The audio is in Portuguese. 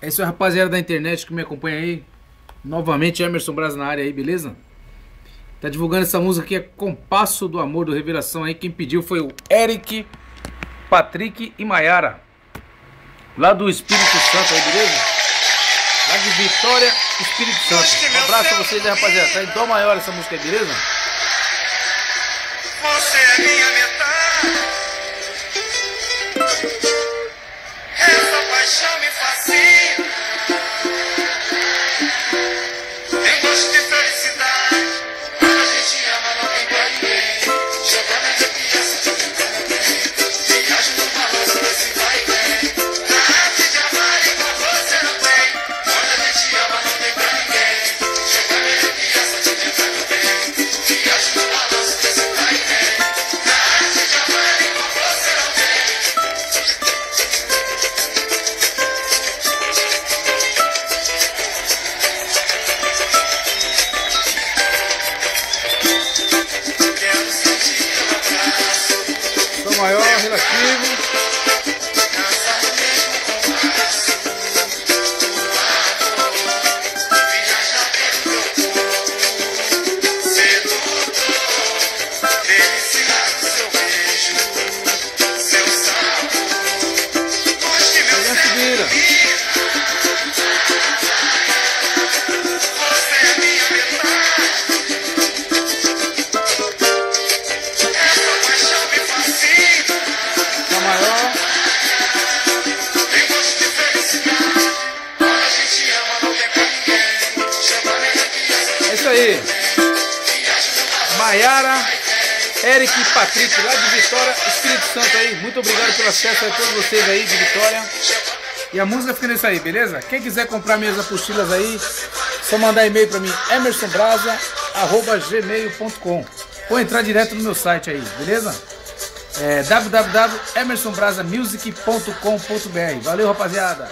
É isso aí, rapaziada da internet que me acompanha aí. Novamente, Emerson Braz na área aí, beleza? Tá divulgando essa música aqui, é Compasso do Amor, do Revelação aí. Quem pediu foi o Eric, Patrick e Maiara. Lá do Espírito Santo aí, beleza? Lá de Vitória, Espírito Santo. Um abraço pra vocês aí, rapaziada. Tá em dó maior essa música aí, beleza? Você é minha metade. Maior, relativo. Aí. Maiara, Eric e Patrick, lá de Vitória, Espírito Santo aí. Muito obrigado pelo acesso a todos vocês aí de Vitória. E a música fica nisso aí, beleza? Quem quiser comprar minhas apostilas aí, só mandar e-mail pra mim, emersonbrasa.gmail.com ou entrar direto no meu site aí, beleza? É www.emersonbrasamusic.com.br Valeu, rapaziada!